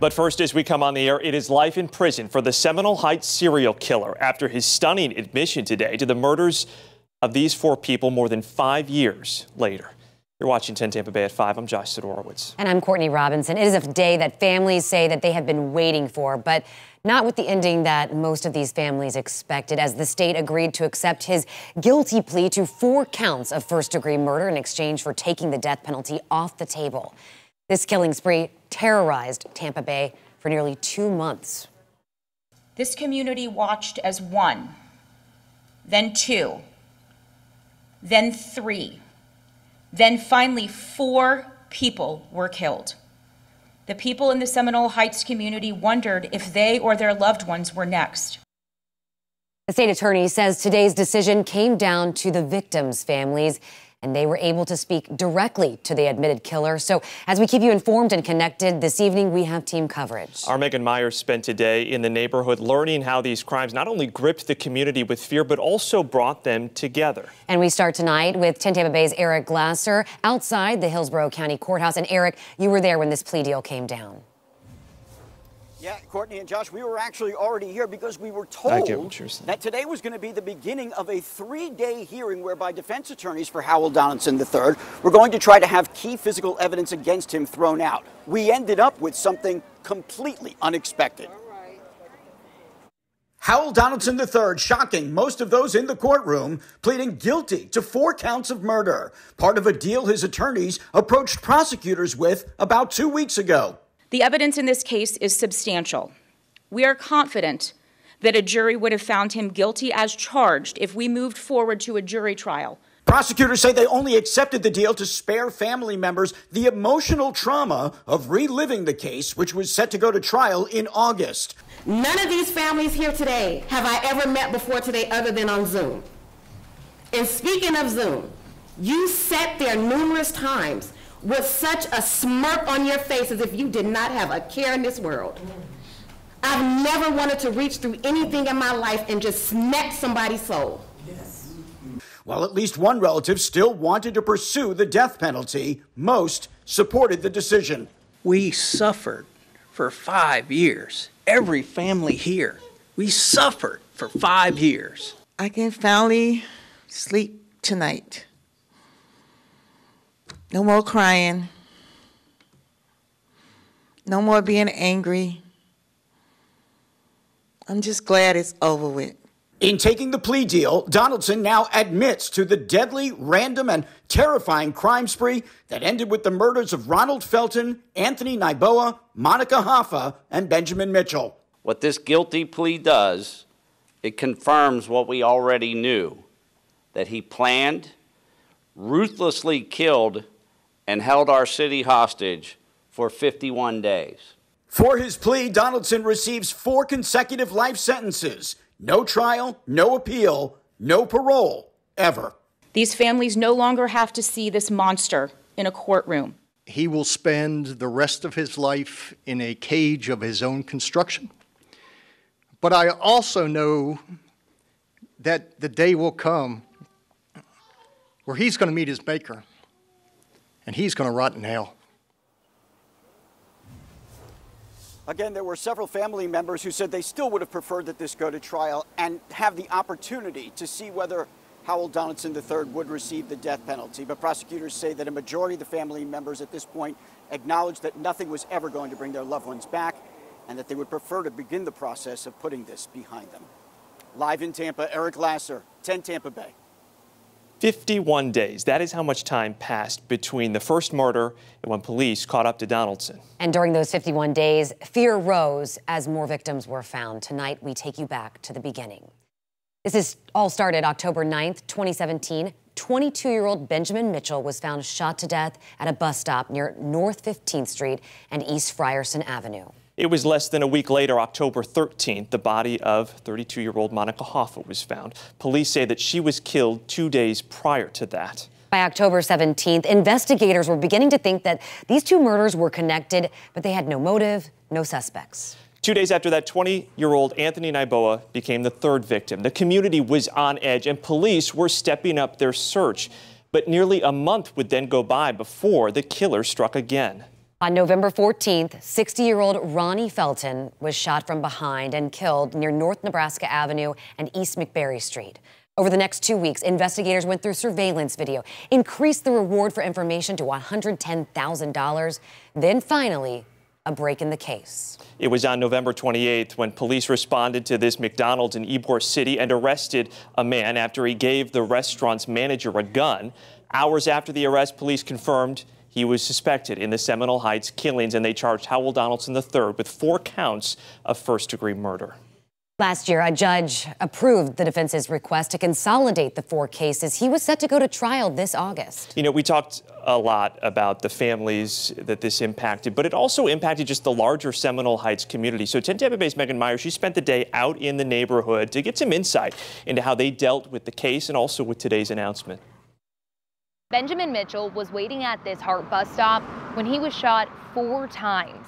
But first, as we come on the air, it is life in prison for the Seminole Heights serial killer after his stunning admission today to the murders of these four people more than five years later. You're watching 10 Tampa Bay at 5. I'm Josh Sidorowicz. And I'm Courtney Robinson. It is a day that families say that they have been waiting for, but not with the ending that most of these families expected, as the state agreed to accept his guilty plea to four counts of first degree murder in exchange for taking the death penalty off the table. This killing spree terrorized Tampa Bay for nearly two months. This community watched as one, then two, then three, then finally four people were killed. The people in the Seminole Heights community wondered if they or their loved ones were next. The state attorney says today's decision came down to the victims' families and they were able to speak directly to the admitted killer. So, as we keep you informed and connected this evening, we have team coverage. Our Megan Myers spent today in the neighborhood learning how these crimes not only gripped the community with fear, but also brought them together. And we start tonight with 10 Tampa Bay's Eric Glasser outside the Hillsborough County Courthouse. And Eric, you were there when this plea deal came down. Yeah, Courtney and Josh, we were actually already here because we were told that today was going to be the beginning of a three-day hearing whereby defense attorneys for Howell Donaldson III were going to try to have key physical evidence against him thrown out. We ended up with something completely unexpected. Howell Donaldson III, shocking most of those in the courtroom, pleading guilty to four counts of murder, part of a deal his attorneys approached prosecutors with about two weeks ago. The evidence in this case is substantial. We are confident that a jury would have found him guilty as charged if we moved forward to a jury trial. Prosecutors say they only accepted the deal to spare family members the emotional trauma of reliving the case, which was set to go to trial in August. None of these families here today have I ever met before today other than on Zoom. And speaking of Zoom, you sat there numerous times with such a smirk on your face as if you did not have a care in this world. I've never wanted to reach through anything in my life and just snatch somebody's soul. Yes. While at least one relative still wanted to pursue the death penalty, most supported the decision. We suffered for five years. Every family here, we suffered for five years. I can finally sleep tonight. No more crying. No more being angry. I'm just glad it's over with. In taking the plea deal, Donaldson now admits to the deadly, random, and terrifying crime spree that ended with the murders of Ronald Felton, Anthony Naiboa, Monica Hoffa, and Benjamin Mitchell. What this guilty plea does, it confirms what we already knew that he planned, ruthlessly killed and held our city hostage for 51 days. For his plea, Donaldson receives four consecutive life sentences no trial, no appeal, no parole, ever. These families no longer have to see this monster in a courtroom. He will spend the rest of his life in a cage of his own construction. But I also know that the day will come where he's going to meet his maker and he's going to rot in hell. Again, there were several family members who said they still would have preferred that this go to trial and have the opportunity to see whether Howell Donaldson III would receive the death penalty. But prosecutors say that a majority of the family members at this point acknowledge that nothing was ever going to bring their loved ones back and that they would prefer to begin the process of putting this behind them. Live in Tampa, Eric Glasser, 10 Tampa Bay. 51 days. That is how much time passed between the first murder and when police caught up to Donaldson. And during those 51 days, fear rose as more victims were found. Tonight, we take you back to the beginning. This is all started October 9th, 2017. 22 year old Benjamin Mitchell was found shot to death at a bus stop near North 15th Street and East Frierson Avenue. It was less than a week later, October 13th, the body of 32 year old Monica Hoffa was found. Police say that she was killed two days prior to that. By October 17th, investigators were beginning to think that these two murders were connected, but they had no motive, no suspects. Two days after that, 20 year old Anthony Naiboa became the third victim. The community was on edge, and police were stepping up their search. But nearly a month would then go by before the killer struck again. On November 14th, 60 year old Ronnie Felton was shot from behind and killed near North Nebraska Avenue and East McBerry Street. Over the next two weeks, investigators went through surveillance video, increased the reward for information to $110,000, then finally, a break in the case. It was on November 28th when police responded to this McDonald's in Ybor City and arrested a man after he gave the restaurant's manager a gun. Hours after the arrest, police confirmed he was suspected in the Seminole Heights killings, and they charged Howell Donaldson III with four counts of first degree murder. Last year, a judge approved the defense's request to consolidate the four cases. He was set to go to trial this August. You know, we talked a lot about the families that this impacted, but it also impacted just the larger Seminole Heights community. So 10 Tampa Bay's Megan Myers, she spent the day out in the neighborhood to get some insight into how they dealt with the case and also with today's announcement. Benjamin Mitchell was waiting at this HART bus stop when he was shot four times.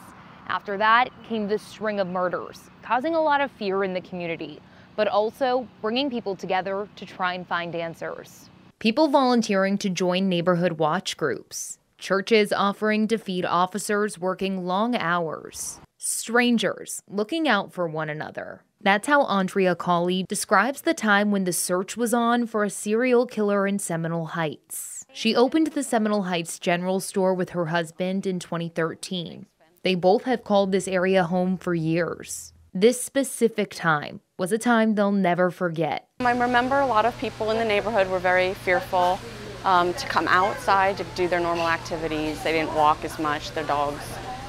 After that came the string of murders, causing a lot of fear in the community, but also bringing people together to try and find answers. People volunteering to join neighborhood watch groups, churches offering to feed officers working long hours, strangers looking out for one another. That's how Andrea Cawley describes the time when the search was on for a serial killer in Seminole Heights. She opened the Seminole Heights General Store with her husband in 2013. They both have called this area home for years. This specific time was a time they'll never forget. I remember a lot of people in the neighborhood were very fearful um, to come outside to do their normal activities. They didn't walk as much. Their dogs,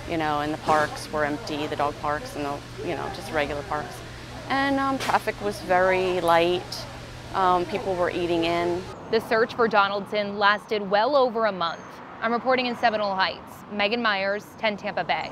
you know, in the parks were empty, the dog parks and the, you know, just regular parks. And um, traffic was very light. Um, people were eating in. The search for Donaldson lasted well over a month. I'm reporting in Seminole Heights. Megan Myers, 10 Tampa Bay.